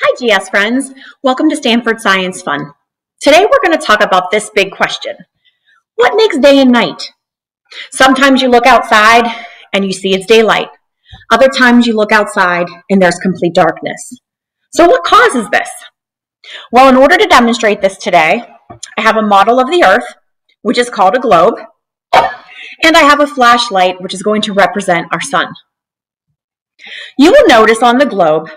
Hi GS friends, welcome to Stamford Science Fun. Today we're going to talk about this big question. What makes day and night? Sometimes you look outside and you see it's daylight. Other times you look outside and there's complete darkness. So what causes this? Well, in order to demonstrate this today, I have a model of the Earth, which is called a globe, and I have a flashlight, which is going to represent our sun. You will notice on the globe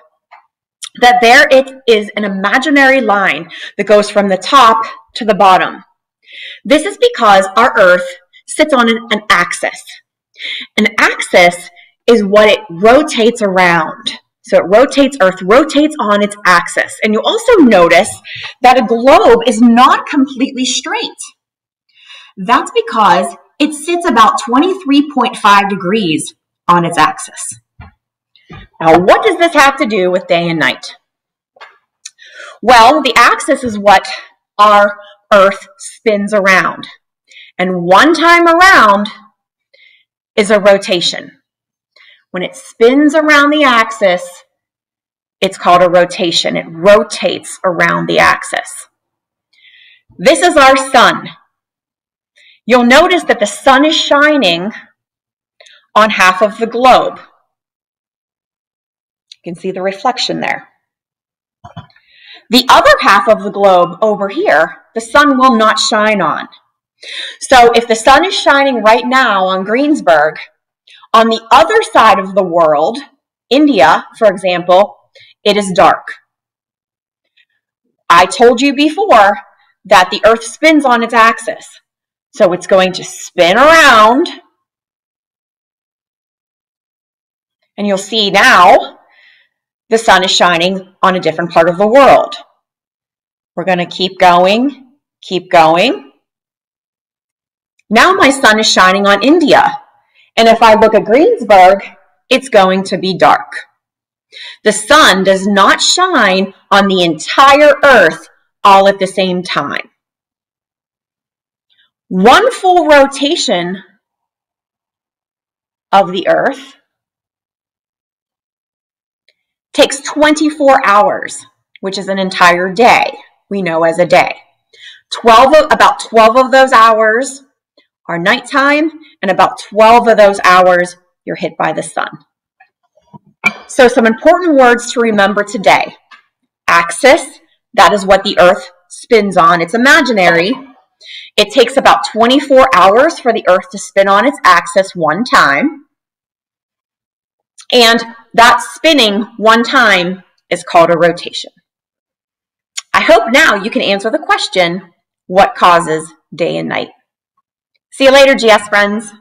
that there it is an imaginary line that goes from the top to the bottom. This is because our Earth sits on an, an axis. An axis is what it rotates around. So it rotates, Earth rotates on its axis. And you'll also notice that a globe is not completely straight. That's because it sits about 23.5 degrees on its axis. Now, what does this have to do with day and night? Well, the axis is what our Earth spins around. And one time around is a rotation. When it spins around the axis, it's called a rotation. It rotates around the axis. This is our sun. You'll notice that the sun is shining on half of the globe. You can see the reflection there. The other half of the globe over here, the sun will not shine on. So if the sun is shining right now on Greensburg, on the other side of the world, India, for example, it is dark. I told you before that the earth spins on its axis. So it's going to spin around. And you'll see now the sun is shining on a different part of the world. We're going to keep going, keep going. Now my sun is shining on India. And if I look at Greensburg, it's going to be dark. The sun does not shine on the entire earth all at the same time. One full rotation of the earth takes 24 hours, which is an entire day, we know as a day. 12 of, about 12 of those hours are nighttime, and about 12 of those hours you're hit by the sun. So some important words to remember today. Axis, that is what the earth spins on. It's imaginary. It takes about 24 hours for the earth to spin on its axis one time. And that spinning one time is called a rotation. I hope now you can answer the question, what causes day and night? See you later, GS friends.